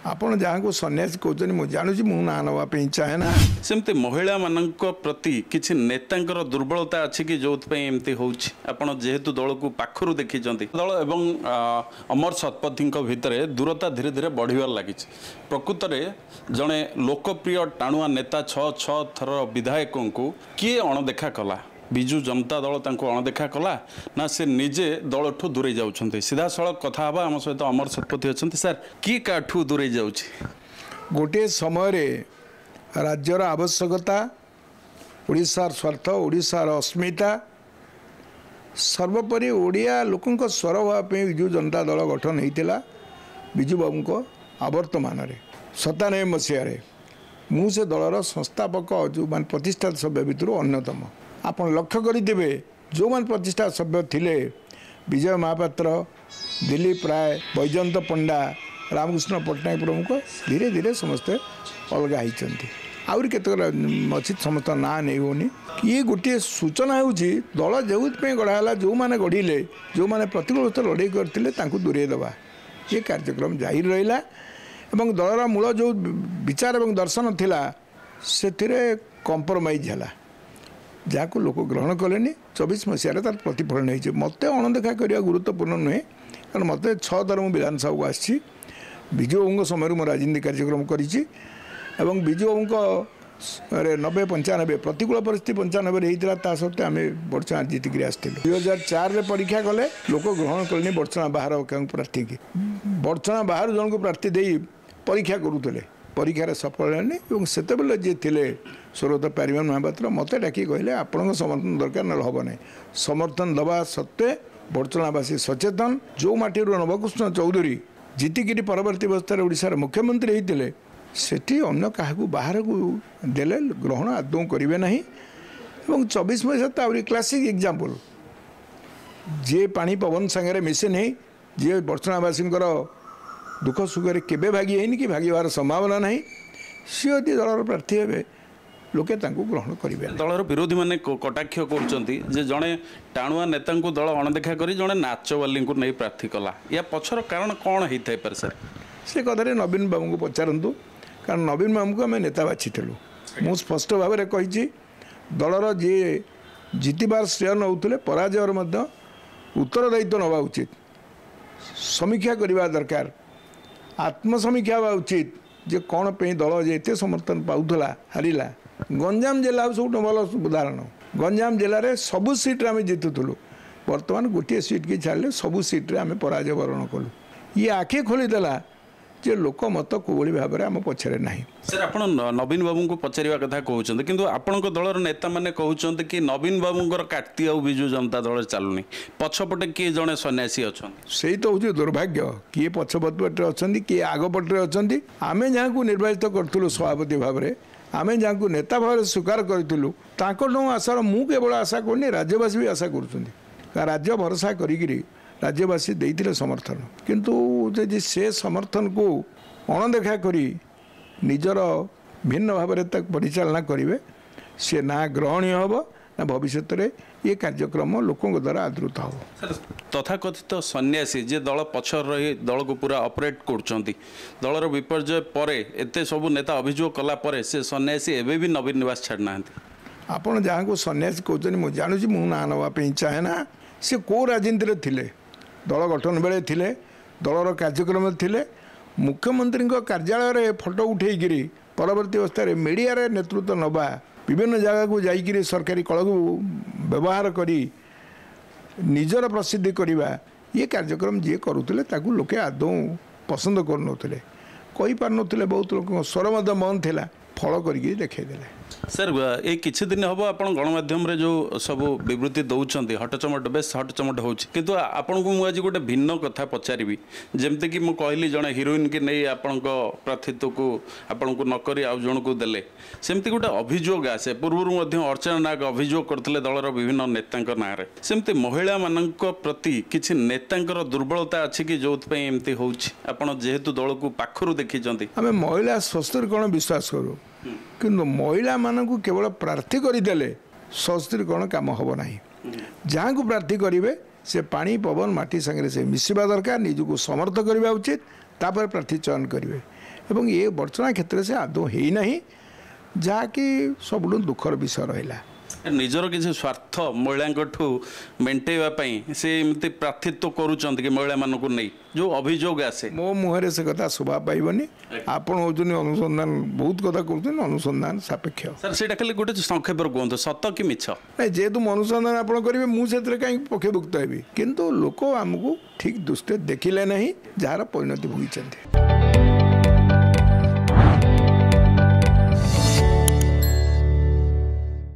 ଆପଣ ଯାହାକୁ ସନ୍ନ୍ୟାସୀ କହୁଛନ୍ତି ମୁଁ ଜାଣୁଛି ମୁଁ ନାଁ ନେବା ପାଇଁ ଚାହେଁ ନା ସେମିତି ମହିଳାମାନଙ୍କ ପ୍ରତି କିଛି ନେତାଙ୍କର ଦୁର୍ବଳତା ଅଛି କି ଯୋଉଥିପାଇଁ ଏମିତି ହେଉଛି? ଆପଣ ଯେହେତୁ ଦଳକୁ ପାଖରୁ ଦେଖିଛନ୍ତି ଦଳ ଏବଂ ଆ, ଅମର ଶତପଥୀଙ୍କ ଭିତରେ ଦୂରତା ଧୀରେ ଧୀରେ ବଢ଼ିବାରେ ଲାଗିଛି। ପ୍ରକୃତରେ ଜଣେ ଲୋକପ୍ରିୟ ଟାଣୁଆ ନେତା ଛଅ ଛଅ ଥର ବିଧାୟକଙ୍କୁ କିଏ ଅଣଦେଖା କଲା? ବିଜୁ ଜନତା ଦଳ ତାଙ୍କୁ ଅଣଦେଖା କଲା ନା ସେ ନିଜେ ଦଳଠୁ ଦୂରେଇ ଯାଉଛନ୍ତି? ସିଧାସଳଖ କଥା ହେବା ଆମ ସହିତ ଅମର ଶତପଥୀ ଅଛନ୍ତି ସାର୍। କିଏ କାଠୁ ଦୂରେଇ ଯାଉଛି? ଗୋଟିଏ ସମୟରେ ରାଜ୍ୟର ଆବଶ୍ୟକତା ଓଡ଼ିଶାର ସ୍ୱାର୍ଥ ଓଡ଼ିଶାର ଅସ୍ମିତା ସର୍ବୋପରି ଓଡ଼ିଆ ଲୋକଙ୍କ ସ୍ୱର ହେବା ପାଇଁ ବିଜୁ ଜନତା ଦଳ ଗଠନ ହୋଇଥିଲା ବିଜୁବାବୁଙ୍କ ଆବର୍ତ୍ତମାନରେ ସତାନବେ ମସିହାରେ। ମୁଁ ସେ ଦଳର ସଂସ୍ଥାପକ ଯେଉଁମାନେ ପ୍ରତିଷ୍ଠାତା ସଭ୍ୟ ଭିତରୁ ଅନ୍ୟତମ। ଆପଣ ଲକ୍ଷ୍ୟ କରିଥିବେ ଯେଉଁମାନେ ପ୍ରତିଷ୍ଠା ସଭ୍ୟ ଥିଲେ ବିଜୟ ମହାପାତ୍ର ଦିଲ୍ଲୀପ ରାୟ ବୈଜୟନ୍ତ ପଣ୍ଡା ରାମକୃଷ୍ଣ ପଟ୍ଟନାୟକ ପ୍ରମୁଖ ଧୀରେ ଧୀରେ ସମସ୍ତେ ଅଲଗା ହେଇଛନ୍ତି ଆହୁରି କେତେକ ଅଛି ସମସ୍ତଙ୍କ ନାଁ ନେଇ ହେଉନି ଇଏ ଗୋଟିଏ ସୂଚନା ହେଉଛି ଦଳ ଯେଉଁଥିପାଇଁ ଗଢ଼ା ହେଲା ଯେଉଁମାନେ ଗଢ଼ିଲେ ଯେଉଁମାନେ ପ୍ରତିକୂଳତା ଲଢ଼େଇ କରିଥିଲେ ତାଙ୍କୁ ଦୂରେଇ ଦେବା। ଏ କାର୍ଯ୍ୟକ୍ରମ ଜାରି ରହିଲା ଏବଂ ଦଳର ମୂଳ ଯେଉଁ ବିଚାର ଏବଂ ଦର୍ଶନ ଥିଲା ସେଥିରେ କମ୍ପ୍ରମାଇଜ୍ ହେଲା। ଯାହାକୁ ଲୋକ ଗ୍ରହଣ କଲେନି ଚବିଶ ମସିହାରେ ତାର ପ୍ରତିଫଳନ ହେଇଛି। ମୋତେ ଅଣଦେଖା କରିବା ଗୁରୁତ୍ୱପୂର୍ଣ୍ଣ ନୁହେଁ କାରଣ ମୋତେ ଛଅ ଥର ମୁଁ ବିଧାନସଭାକୁ ଆସିଛି ବିଜୁ ବାବୁଙ୍କ ସମୟରେ ମୁଁ ରାଜନୀତି କାର୍ଯ୍ୟକ୍ରମ କରିଛି ଏବଂ ବିଜୁ ବାବୁଙ୍କ ରେ ନବେ ପଞ୍ଚାନବେ ପ୍ରତିକୂଳ ପରିସ୍ଥିତି ପଞ୍ଚାନବେରେ ହେଇଥିଲା ତା ସତ୍ତ୍ୱେ ଆମେ ବର୍ଚଣା ଜିତିକିରି ଆସିଥିଲୁ। ଦୁଇ ହଜାର ଚାରିରେ ପରୀକ୍ଷା କଲେ ଲୋକ ଗ୍ରହଣ କଲେନି ବର୍ଚଣା ବାହାର କେଉଁ ପ୍ରାର୍ଥୀକି ବର୍ଚଣା ବାହାରୁ ଜଣଙ୍କୁ ପ୍ରାର୍ଥୀ ଦେଇ ପରୀକ୍ଷା କରୁଥିଲେ। ପରୀକ୍ଷାରେ ସଫଳ ହେଲେନି ଏବଂ ସେତେବେଳେ ଯିଏ ଥିଲେ ସ୍ୱରତ ପାରିମାନ ମହାପାତ୍ର ମୋତେ ଡାକି କହିଲେ ଆପଣଙ୍କ ସମର୍ଥନ ଦରକାର ନହେଲେ ହେବ ନାହିଁ। ସମର୍ଥନ ଦେବା ସତ୍ତ୍ୱେ ବର୍ଚଣାବାସୀ ସଚେତନ। ଯେଉଁ ମାଟିରୁ ନବକୃଷ୍ଣ ଚୌଧୁରୀ ଜିତିକିରି ପରବର୍ତ୍ତୀ ଅବସ୍ଥାରେ ଓଡ଼ିଶାର ମୁଖ୍ୟମନ୍ତ୍ରୀ ହେଇଥିଲେ ସେଠି ଅନ୍ୟ କାହାକୁ ବାହାରକୁ ଦେଲେ ଗ୍ରହଣ ଆଦୌ କରିବେ ନାହିଁ। ଏବଂ ଚବିଶ ମସିହା ତ ଆହୁରି କ୍ଲାସିକ୍ ଏକ୍ଜାମ୍ପଲ୍ ଯିଏ ପାଣି ପବନ ସାଙ୍ଗରେ ମିଶେ ନାହିଁ ଯିଏ ବର୍ଚଣାବାସୀଙ୍କର ଦୁଃଖ ସୁଖରେ କେବେ ଭାଗି ହେଇନି କି ଭାଗିବାର ସମ୍ଭାବନା ନାହିଁ। ସିଏ ଯଦି ଦଳର ପ୍ରାର୍ଥୀ ହେବେ। ଲୋକେ ତାଙ୍କୁ ଗ୍ରହଣ କରିବେ। ଦଳର ବିରୋଧୀମାନେ କଟାକ୍ଷ କରୁଛନ୍ତି ଯେ ଜଣେ ଟାଣୁଆ ନେତାଙ୍କୁ ଦଳ ଅଣଦେଖା କରି ଜଣେ ନାଚବାଲିଙ୍କୁ ନେଇ ପ୍ରାର୍ଥୀ କଲା। ୟା ପଛର କାରଣ କ'ଣ ହେଇଥାଇପାରେ ସାର୍? ସେ କଥାରେ ନବୀନ ବାବୁଙ୍କୁ ପଚାରନ୍ତୁ। କାରଣ ନବୀନ ବାବୁଙ୍କୁ ଆମେ ନେତା ବାଛିଥିଲୁ। ମୁଁ ସ୍ପଷ୍ଟ ଭାବରେ କହିଛି ଦଳର ଯିଏ ଜିତିବାର ଶ୍ରେୟ ନେଉଥିଲେ ପରାଜୟର ମଧ୍ୟ ଉତ୍ତରଦାୟିତ୍ୱ ନେବା ଉଚିତ। ସମୀକ୍ଷା କରିବା ଦରକାର। ଆତ୍ମସମୀକ୍ଷା ହେବା ଉଚିତ। ଯେ କ'ଣ ପାଇଁ ଦଳ ଯେ ଏତେ ସମର୍ଥନ ପାଉଥିଲା ହାରିଲା। ଗଞ୍ଜାମ ଜିଲ୍ଲା ହେଉଛି ସବୁଠୁ ଭଲ ଉଦାହରଣ। ଗଞ୍ଜାମ ଜିଲ୍ଲାରେ ସବୁ ସିଟ୍ରେ ଆମେ ଜିତୁଥିଲୁ। ବର୍ତ୍ତମାନ ଗୋଟିଏ ସିଟ୍ କି ଛାଡ଼ିଲେ ସବୁ ସିଟ୍ରେ ଆମେ ପରାଜୟ ବରଣ କଲୁ। ଇଏ ଆଖି ଖୋଲିଦେଲା। ଯେ ଲୋକ ମତ କୋଭଳି ଭାବରେ ଆମ ପଛରେ ନାହିଁ। ସାର୍ ଆପଣ ନ- ନବୀନ ବାବୁଙ୍କୁ ପଚାରିବା କଥା କହୁଛନ୍ତି କିନ୍ତୁ ଆପଣଙ୍କ ଦଳର ନେତାମାନେ କହୁଛନ୍ତି କି ନବୀନ ବାବୁଙ୍କର କାଟି ଆଉ ବିଜୁ ଜନତା ଦଳରେ ଚାଲୁନି। ପଛପଟେ କିଏ ଜଣେ ସନ୍ନ୍ୟାସୀ ଅଛନ୍ତି? ସେଇ ତ ହେଉଛି ଦୁର୍ଭାଗ୍ୟ। କିଏ ପଛପଟରେ ଅଛନ୍ତି କିଏ ଆଗ ପଟରେ ଅଛନ୍ତି ଆମେ ଯାହାକୁ ନିର୍ବାଚିତ କରିଥିଲୁ ସଭାପତି ଭାବରେ ଆମେ ଯାହାକୁ ନେତା ଭାବରେ ସ୍ୱୀକାର କରିଥିଲୁ ତାଙ୍କଠୁ ଆଶାର ମୁଁ କେବଳ ଆଶା କରୁନି ରାଜ୍ୟବାସୀ ବି ଆଶା କରୁଛନ୍ତି। କାରଣ ରାଜ୍ୟ ଭରସା କରିକିରି ରାଜ୍ୟବାସୀ ଦେଇଥିଲେ ସମର୍ଥନ। କିନ୍ତୁ ଯଦି ସେ ସମର୍ଥନକୁ ଅଣଦେଖା କରି ନିଜର ଭିନ୍ନ ଭାବରେ ତାକୁ ପରିଚାଳନା କରିବେ ସେ ନା ଗ୍ରହଣୀୟ ହେବ ନା ଭବିଷ୍ୟତରେ ଏ କାର୍ଯ୍ୟକ୍ରମ ଲୋକଙ୍କ ଦ୍ୱାରା ଆଦୃତ ହେବ। ତଥାକଥିତ ସନ୍ନ୍ୟାସୀ ଯିଏ ଦଳ ପଛରେ ରହି ଦଳକୁ ପୁରା ଅପରେଟ୍ କରୁଛନ୍ତି ଦଳର ବିପର୍ଯ୍ୟୟ ପରେ ଏତେ ସବୁ ନେତା ଅଭିଯୋଗ କଲା ପରେ ସେ ସନ୍ନ୍ୟାସୀ ଏବେ ବି ନବୀନ ନିବାସ ଛାଡ଼ିନାହାନ୍ତି। ଆପଣ ଯାହାକୁ ସନ୍ନ୍ୟାସୀ କହୁଛନ୍ତି ମୁଁ ଜାଣୁଛି ମୁଁ ନାଁ ନେବା ପାଇଁ ଚାହେଁ ନା ସେ କେଉଁ ରାଜନୀତିରେ ଥିଲେ? ଦଳ ଗଠନ ବେଳେ ଥିଲେ ଦଳର କାର୍ଯ୍ୟକ୍ରମରେ ଥିଲେ ମୁଖ୍ୟମନ୍ତ୍ରୀଙ୍କ କାର୍ଯ୍ୟାଳୟରେ ଫଟୋ ଉଠେଇକିରି ପରବର୍ତ୍ତୀ ଅବସ୍ଥାରେ ମିଡ଼ିଆରେ ନେତୃତ୍ୱ ନେବା ବିଭିନ୍ନ ଜାଗାକୁ ଯାଇକିରି ସରକାରୀ କଳକୁ ବ୍ୟବହାର କରି ନିଜର ପ୍ରସିଦ୍ଧି କରିବା ଇଏ କାର୍ଯ୍ୟକ୍ରମ ଯିଏ କରୁଥିଲେ ତାକୁ ଲୋକେ ଆଦୌ ପସନ୍ଦ କରୁନଥିଲେ। କହିପାରୁନଥିଲେ ବହୁତ ଲୋକଙ୍କ ସ୍ୱର ମଧ୍ୟ ବନ୍ଦ ଥିଲା ଫଳ କରିକି ଦେଖାଇଦେଲେ। ସାର୍ ଏଇ କିଛି ଦିନ ହେବ ଆପଣ ଗଣମାଧ୍ୟମରେ ଯେଉଁ ସବୁ ବିବୃତ୍ତି ଦେଉଛନ୍ତି ହଟଚମଟ ବେଶ ହଟଚମଟ ହେଉଛି। କିନ୍ତୁ ଆପଣଙ୍କୁ ମୁଁ ଆଜି ଗୋଟେ ଭିନ୍ନ କଥା ପଚାରିବି। ଯେମିତିକି ମୁଁ କହିଲି ଜଣେ ହିରୋଇନ୍କି ନେଇ ଆପଣଙ୍କ ପ୍ରାର୍ଥିତ୍ୱକୁ ଆପଣଙ୍କୁ ନ କରି ଆଉ ଜଣକୁ ଦେଲେ। ସେମିତି ଗୋଟେ ଅଭିଯୋଗ ଆସେ। ପୂର୍ବରୁ ମଧ୍ୟ ଅର୍ଚ୍ଚନା ନାଗ ଅଭିଯୋଗ କରିଥିଲେ ଦଳର ବିଭିନ୍ନ ନେତାଙ୍କ ନାଁରେ। ସେମିତି ମହିଳାମାନଙ୍କ ପ୍ରତି କିଛି ନେତାଙ୍କର ଦୁର୍ବଳତା ଅଛି କି? ଯେଉଁଥିପାଇଁ ଏମିତି ହେଉଛି। ଆପଣ ଯେହେତୁ ଦଳକୁ ପାଖରୁ ଦେଖିଛନ୍ତି। ଆମେ ମହିଳା ସଶକ୍ତିକରଣ ବିଶ୍ୱାସ କରୁ? କିନ୍ତୁ ମହିଳାମାନଙ୍କୁ କେବଳ ପ୍ରାର୍ଥୀ କରିଦେଲେ ସଶକ୍ତିକରଣ କାମ ହେବ ନାହିଁ। ଯାହାକୁ ପ୍ରାର୍ଥୀ କରିବେ ସେ ପାଣି ପବନ ମାଟି ସାଙ୍ଗରେ ସେ ମିଶିବା ଦରକାର ନିଜକୁ ସମର୍ଥ କରିବା ଉଚିତ ତାପରେ ପ୍ରାର୍ଥୀ ଚୟନ କରିବେ। ଏବଂ ଏ ବର୍ଚ୍ଚନା କ୍ଷେତ୍ରରେ ସେ ଆଦୌ ହେଇନାହିଁ ଯାହାକି ସବୁଠୁ ଦୁଃଖର ବିଷୟ ରହିଲା। ନିଜର କିଛି ସ୍ୱାର୍ଥ ମହିଳାଙ୍କଠୁ ମେଣ୍ଟେଇବା ପାଇଁ ସେ ଏମିତି ପ୍ରାର୍ଥିତ୍ୱ କରୁଛନ୍ତି କି ମହିଳାମାନଙ୍କୁ ନେଇ। ଯେଉଁ ଅଭିଯୋଗ ଆସେ। ମୋ ମୁହଁରେ ସେ କଥା ଶୋଭା ପାଇବନି। ଆପଣ ହେଉଛନ୍ତି ଅନୁସନ୍ଧାନ ବହୁତ କଥା କରୁଛନ୍ତି ଅନୁସନ୍ଧାନ ସାପେକ୍ଷ। ସାର୍ ସେଇଟା ଖାଲି ଗୋଟେ ସଂକ୍ଷେପରେ କୁହନ୍ତୁ ସତ କି ମିଛ? ନାଇଁ ଯେହେତୁ ମୁଁ ଅନୁସନ୍ଧାନ ଆପଣ କରିବେ ମୁଁ ସେଥିରେ କାହିଁକି ପକ୍ଷଭୁକ୍ତ ହେବି? କିନ୍ତୁ ଲୋକ ଆମକୁ ଠିକ୍ ଦୃଷ୍ଟିରେ ଦେଖିଲେ ନାହିଁ ଯାହାର ପରିଣତି ଭୋଗିଛନ୍ତି।